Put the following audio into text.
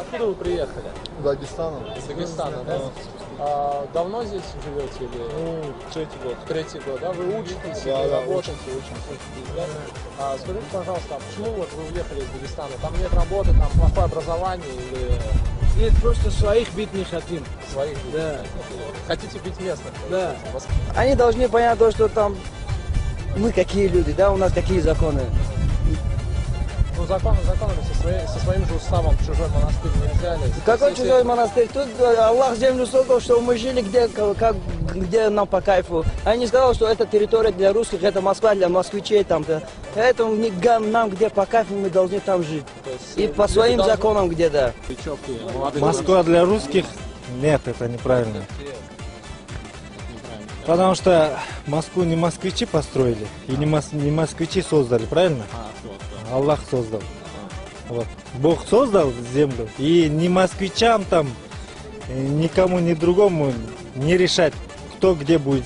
откуда вы приехали? Дагестана. Из Дагестана, да? А, давно здесь живете или Ну, третий год. третий год, да? Вы учитесь Да, или да, работаете? Учитесь, да? А, скажите, пожалуйста, а почему вот вы уехали из Дагестана? Там нет работы, там плохое образование или Нет, просто своих бить не хотим. своих? Да. Хотите быть местных? Да. Они должны понять то, что там мы какие люди, да, у нас какие законы. Ну, законы законами, со, своей- со своим в чужой монастырь нельзя лезть. Какой Если- чужой монастырь? Тут э, Аллах землю создал, чтобы мы жили где, как, где нам по кайфу. А не сказал, что это территория для русских, это Москва для москвичей там. -то. Поэтому не- нам где по кайфу, мы должны там жить. Есть, И э, по своим должны- законам где, да. Новичок и молодых Москва для русских? Нет, это неправильно. Потому что Москву не москвичи построили, и не, мос- не москвичи создали, правильно? Аллах создал. Вот. Бог создал землю, и ни москвичам там, никому, ни другому не решать, кто где будет